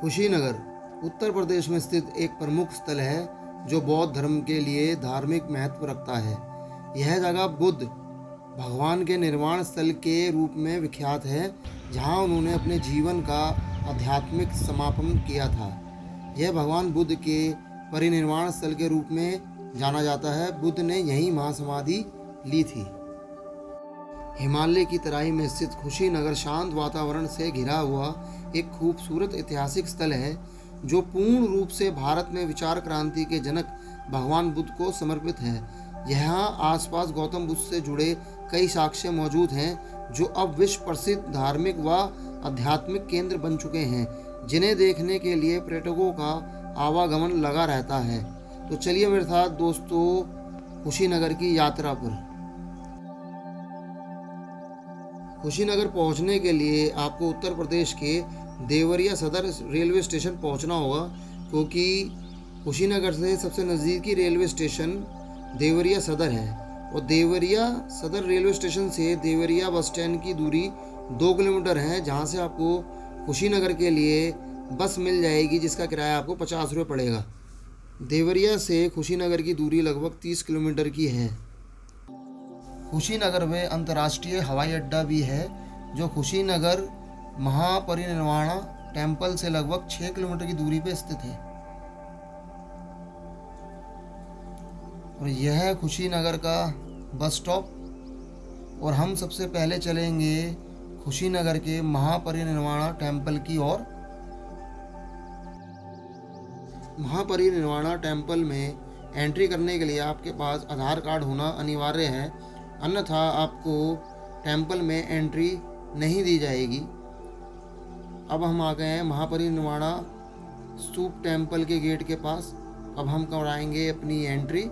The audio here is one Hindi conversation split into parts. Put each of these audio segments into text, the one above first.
कुशीनगर, उत्तर प्रदेश में स्थित एक प्रमुख स्थल है, जो बौद्ध धर्म के लिए धार्मिक महत्व रखता है। यह जगह बुद्ध भगवान के निर्माण स्थल के रूप में विख्यात है, जहाँ उन्होंने अपने जीवन का आध्यात्मिक समापन किया था। यह भगवान बुद्ध के परिनिर्वाण स्थल के रूप में जाना जाता है। बुद्ध ने यहीं महासमाधि ली थी। हिमालय की तराई में स्थित खुशीनगर शांत वातावरण से घिरा हुआ एक खूबसूरत ऐतिहासिक स्थल है, जो पूर्ण रूप से भारत में विचार क्रांति के जनक भगवान बुद्ध को समर्पित है। यहाँ आसपास गौतम बुद्ध से जुड़े कई साक्ष्य मौजूद हैं, जो अब विश्व प्रसिद्ध धार्मिक व आध्यात्मिक केंद्र बन चुके हैं, जिन्हें देखने के लिए पर्यटकों का आवागमन लगा रहता है। तो चलिए मेरे साथ दोस्तों कुशीनगर की यात्रा पर। कुशीनगर पहुँचने के लिए आपको उत्तर प्रदेश के देवरिया सदर रेलवे स्टेशन पहुँचना होगा, क्योंकि कुशीनगर से सबसे नज़दीकी रेलवे स्टेशन देवरिया सदर है। और देवरिया सदर रेलवे स्टेशन से देवरिया बस स्टैंड की दूरी दो किलोमीटर है, जहाँ से आपको कुशीनगर के लिए बस मिल जाएगी, जिसका किराया आपको पचास रुपये पड़ेगा। देवरिया से कुशीनगर की दूरी लगभग तीस किलोमीटर की है। कुशीनगर में अंतर्राष्ट्रीय हवाई अड्डा भी है, जो कुशीनगर महापरिनिर्वाणा टेंपल से लगभग छः किलोमीटर की दूरी पर स्थित है। और यह खुशीनगर का बस स्टॉप। और हम सबसे पहले चलेंगे खुशीनगर के महापरिनिर्वाणा टेंपल की ओर। महापरिनिर्वाणा टेंपल में एंट्री करने के लिए आपके पास आधार कार्ड होना अनिवार्य है। अन्यथा आपको टेंपल में एंट्री नहीं दी जाएगी। अब हम आ गए हैं महापरिनिर्वाणा स्तूप टेंपल के गेट के पास। अब हम कराएँगे अपनी एंट्री।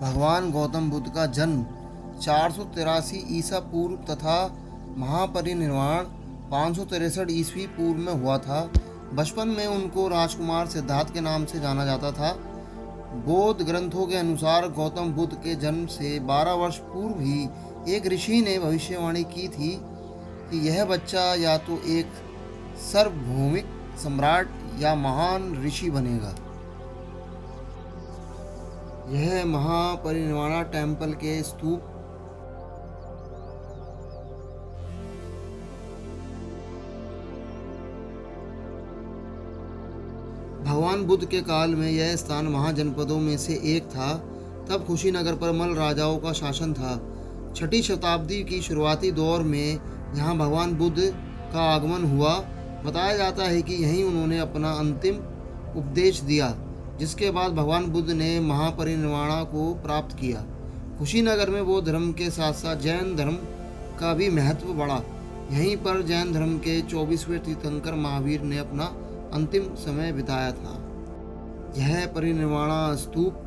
भगवान गौतम बुद्ध का जन्म चार सौ तिरासी ईसा पूर्व तथा महापरिनिर्वाण पाँच सौ तिरसठ ईस्वी पूर्व में हुआ था। बचपन में उनको राजकुमार सिद्धार्थ के नाम से जाना जाता था। बौद्ध ग्रंथों के अनुसार गौतम बुद्ध के जन्म से 12 वर्ष पूर्व ही एक ऋषि ने भविष्यवाणी की थी कि यह बच्चा या तो एक सर्वभौमिक सम्राट या महान ऋषि बनेगा। यह महापरिनिर्वाणा टेंपल के स्तूप भगवान बुद्ध के काल में यह स्थान महाजनपदों में से एक था। तब कुशीनगर पर मल राजाओं का शासन था। छठी शताब्दी की शुरुआती दौर में यहाँ भगवान बुद्ध का आगमन हुआ। बताया जाता है कि यहीं उन्होंने अपना अंतिम उपदेश दिया, जिसके बाद भगवान बुद्ध ने महापरिनिर्वाणा को प्राप्त किया। कुशीनगर में बौद्ध धर्म के साथ साथ जैन धर्म का भी महत्व बढ़ा। यहीं पर जैन धर्म के चौबीसवें तीर्थंकर महावीर ने अपना अंतिम समय बिताया था। यह परिनिर्वाणा स्तूप।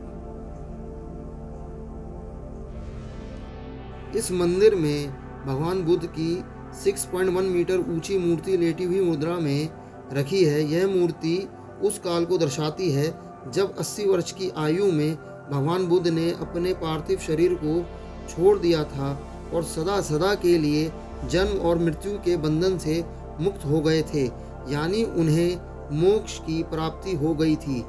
इस मंदिर में भगवान बुद्ध की 6.1 मीटर ऊँची मूर्ति लेटी हुई मुद्रा में रखी है। यह मूर्ति उस काल को दर्शाती है, जब 80 वर्ष की आयु में भगवान बुद्ध ने अपने पार्थिव शरीर को छोड़ दिया था और सदा सदा के लिए जन्म और मृत्यु के बंधन से मुक्त हो गए थे। यानी उन्हें मोक्ष की प्राप्ति हो गई थी।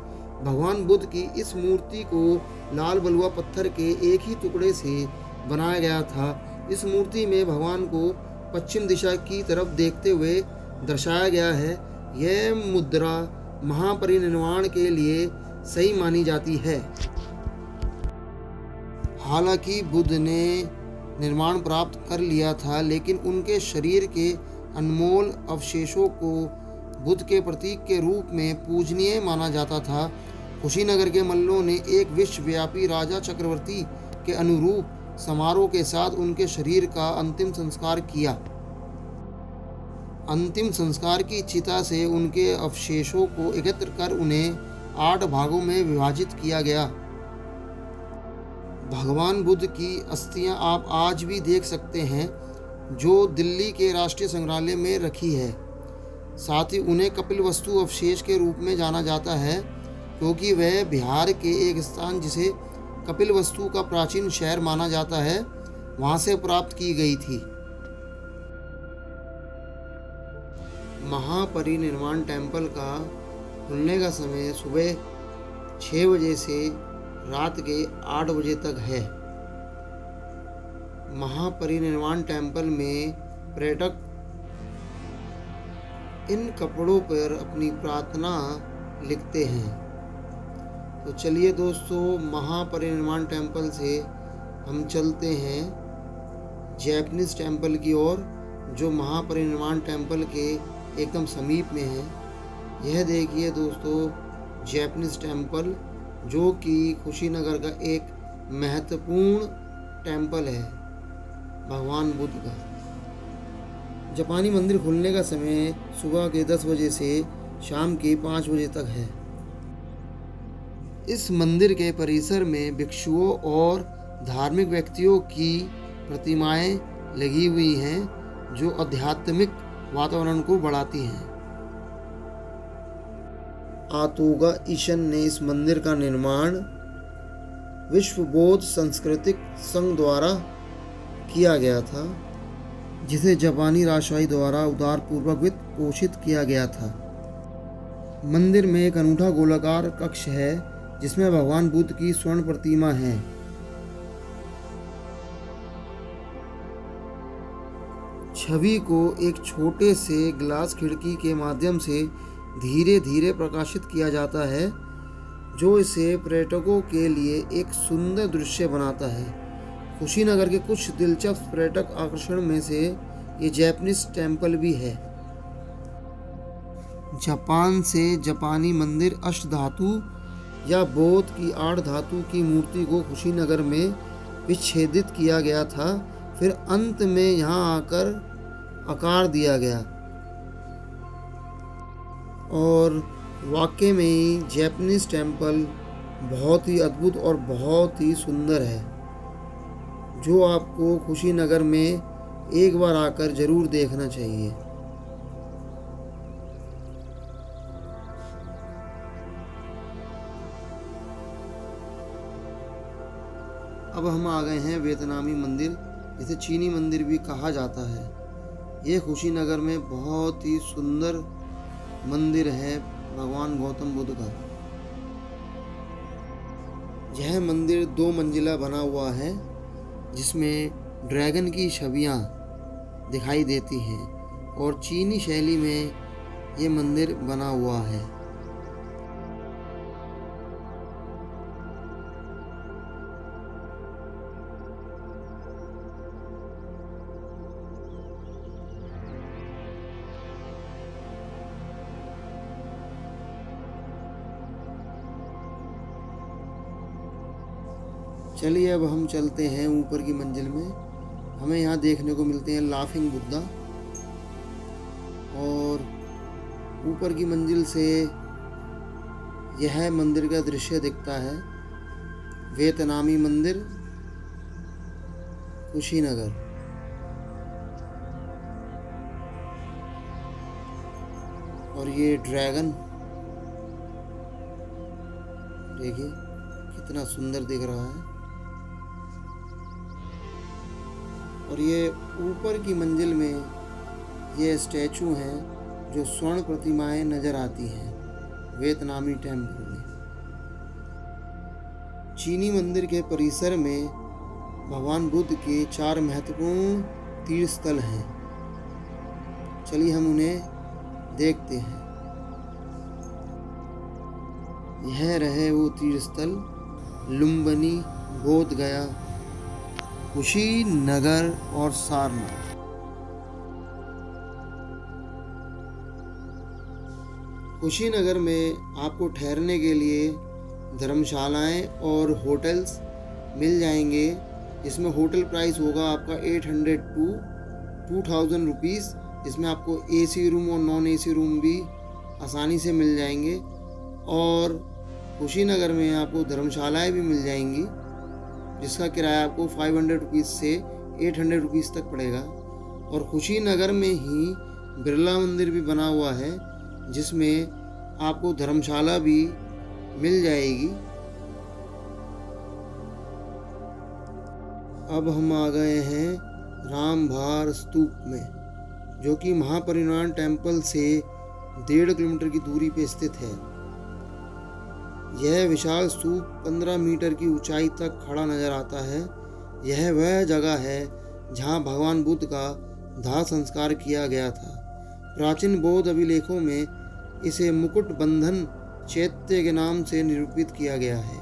भगवान बुद्ध की इस मूर्ति को लाल बलुआ पत्थर के एक ही टुकड़े से बनाया गया था। इस मूर्ति में भगवान को पश्चिम दिशा की तरफ़ देखते हुए दर्शाया गया है, यह मुद्रा महापरिनिर्वाण के लिए सही मानी जाती है। हालाँकि बुद्ध ने निर्माण प्राप्त कर लिया था, लेकिन उनके शरीर के अनमोल अवशेषों को बुद्ध के प्रतीक के रूप में पूजनीय माना जाता था। कुशीनगर के मल्लों ने एक विश्वव्यापी राजा चक्रवर्ती के अनुरूप समारोह के साथ उनके शरीर का अंतिम संस्कार किया। अंतिम संस्कार की चिता से उनके अवशेषों को एकत्र कर उन्हें आठ भागों में विभाजित किया गया। भगवान बुद्ध की अस्थियाँ आप आज भी देख सकते हैं, जो दिल्ली के राष्ट्रीय संग्रहालय में रखी है। साथ ही उन्हें कपिल वस्तु अवशेष के रूप में जाना जाता है, क्योंकि वह बिहार के एक स्थान जिसे कपिल वस्तु का प्राचीन शहर माना जाता है, वहाँ से प्राप्त की गई थी। महापरिनिर्वाण टेंपल का खुलने का समय सुबह छः बजे से रात के आठ बजे तक है। महापरिनिर्वाण टेंपल में पर्यटक इन कपड़ों पर अपनी प्रार्थना लिखते हैं। तो चलिए दोस्तों, महापरिनिर्वाण टेंपल से हम चलते हैं, जैपनीज टेंपल की ओर, जो महापरिनिर्वाण टेंपल के एकदम समीप में है। यह देखिए दोस्तों, जैपनीज टेंपल जो कि कुशीनगर का एक महत्वपूर्ण टेंपल है, भगवान बुद्ध का। जापानी मंदिर खुलने का समय सुबह के 10 बजे से शाम के 5 बजे तक है। इस मंदिर के परिसर में भिक्षुओं और धार्मिक व्यक्तियों की प्रतिमाएँ लगी हुई हैं, जो आध्यात्मिक वातावरण को बढ़ाती हैं। आतोगा ईशन ने इस मंदिर का निर्माण विश्व बौद्ध सांस्कृतिक संघ द्वारा किया गया था। जिसे जापानी राजशाही द्वारा उदारपूर्वक वित्त पोषित किया गया था। मंदिर में एक अनूठा गोलाकार कक्ष है, जिसमें भगवान बुद्ध की स्वर्ण प्रतिमा है। छवि को एक छोटे से ग्लास खिड़की के माध्यम से धीरे धीरे प्रकाशित किया जाता है, जो इसे पर्यटकों के लिए एक सुंदर दृश्य बनाता है। कुशीनगर के कुछ दिलचस्प पर्यटक आकर्षण में से ये जैपनीज टेंपल भी है। जापान से जापानी मंदिर अष्ट धातु या बौद्ध की आठ धातु की मूर्ति को कुशीनगर में विच्छेदित किया गया था। फिर अंत में यहाँ आकर आकार दिया गया। और वाकई में ही जैपनीज टेंपल बहुत ही अद्भुत और बहुत ही सुंदर है। जो आपको खुशीनगर में एक बार आकर ज़रूर देखना चाहिए। अब हम आ गए हैं वियतनामी मंदिर। जिसे चीनी मंदिर भी कहा जाता है। ये खुशीनगर में बहुत ही सुंदर मंदिर है भगवान गौतम बुद्ध का। यह मंदिर दो मंजिला बना हुआ है। जिसमें ड्रैगन की छवियाँ दिखाई देती हैं और चीनी शैली में ये मंदिर बना हुआ है। चलिए अब हम चलते हैं ऊपर की मंजिल में। हमें यहाँ देखने को मिलते हैं लाफिंग बुद्धा और ऊपर की मंजिल से यह मंदिर का दृश्य दिखता है। वेतनामी मंदिर, कुशीनगर। और ये ड्रैगन देखिए, कितना सुंदर दिख रहा है। ये ऊपर की मंजिल में ये स्टैचू हैं जो स्वर्ण प्रतिमाएँ नज़र आती हैं वियतनामी टेंपल में। चीनी मंदिर के परिसर में भगवान बुद्ध के चार महत्वपूर्ण तीर्थ स्थल हैं। चलिए हम उन्हें देखते हैं। यह रहे वो तीर्थ स्थल लुम्बनी बोध गया कुशीनगर और सारनाथ कुशीनगर में आपको ठहरने के लिए धर्मशालाएँ और होटल्स मिल जाएँगे। इसमें होटल प्राइस होगा आपका 800 टू टू थाउज़ेंड रुपीज़ इसमें आपको एसी रूम और नॉन एसी रूम भी आसानी से मिल जाएँगे। और कुशीनगर में आपको धर्मशालाएँ भी मिल जाएँगी। जिसका किराया आपको फाइव हंड्रेड रुपीज़ से एट हंड्रेड रुपीज़ तक पड़ेगा। और खुशी नगर में ही बिरला मंदिर भी बना हुआ है, जिसमें आपको धर्मशाला भी मिल जाएगी। अब हम आ गए हैं रामभार स्तूप में, जो कि महापरिनिर्वाण टेंपल से डेढ़ किलोमीटर की दूरी पर स्थित है। यह विशाल स्तूप 15 मीटर की ऊंचाई तक खड़ा नज़र आता है। यह वह जगह है जहाँ भगवान बुद्ध का दाह संस्कार किया गया था। प्राचीन बौद्ध अभिलेखों में इसे मुकुट बंधन चैत्य के नाम से निरूपित किया गया है।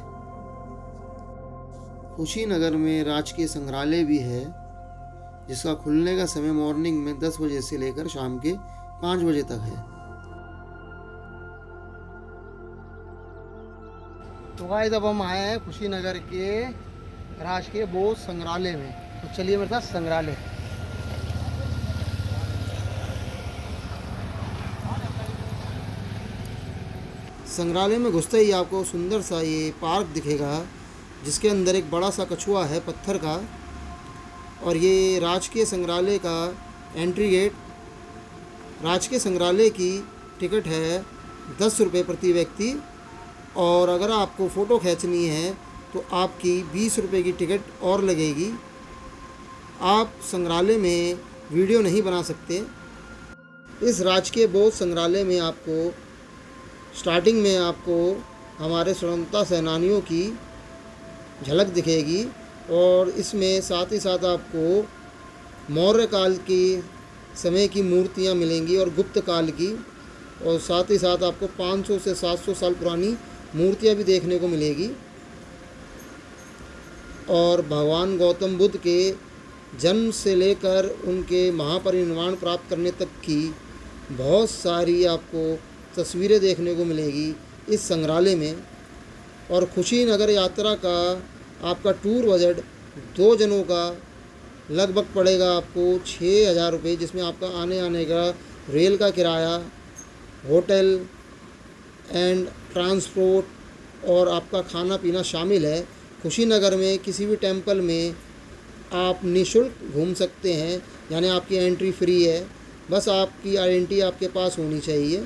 खुशीनगर में राजकीय संग्रहालय भी है, जिसका खुलने का समय मॉर्निंग में 10 बजे से लेकर शाम के 5 बजे तक है। तो गाइस अब हम आए हैं खुशीनगर के राजकीय बोध संग्रहालय में। तो चलिए मेरे साथ संग्रहालय। संग्रहालय में घुसते ही आपको सुंदर सा ये पार्क दिखेगा, जिसके अंदर एक बड़ा सा कछुआ है, पत्थर का। और ये राजकीय संग्रहालय का एंट्री गेट राजकीय संग्रहालय की टिकट है दस रुपये प्रति व्यक्ति। और अगर आपको फ़ोटो खींचनी है तो आपकी बीस रुपये की टिकट और लगेगी। आप संग्रहालय में वीडियो नहीं बना सकते। इस राजकीय बोध संग्रहालय में आपको, स्टार्टिंग में आपको हमारे स्वतंत्रता सेनानियों की झलक दिखेगी और इसमें साथ ही साथ आपको मौर्य काल की समय की मूर्तियाँ मिलेंगी और गुप्त काल की और साथ ही साथ आपको 500 से 700 साल पुरानी मूर्तियाँ भी देखने को मिलेगी। और भगवान गौतम बुद्ध के जन्म से लेकर उनके महापरिनिर्वाण प्राप्त करने तक की बहुत सारी आपको तस्वीरें देखने को मिलेगी इस संग्रहालय में। और खुशी नगर यात्रा का आपका टूर बजट दो जनों का लगभग पड़ेगा आपको छः हज़ार रुपये जिसमें आपका आने आने का, रेल का किराया, होटल एंड ट्रांसपोर्ट और आपका खाना पीना शामिल है खुशीनगर में किसी भी टेंपल में आप निशुल्क घूम सकते हैं, यानी आपकी एंट्री फ्री है, बस आपकी आइडेंटिटी आपके पास होनी चाहिए।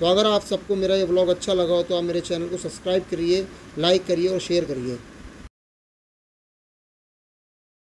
तो अगर आप सबको मेरा ये ब्लॉग अच्छा लगा हो तो आप मेरे चैनल को सब्सक्राइब करिए लाइक करिए और शेयर करिए।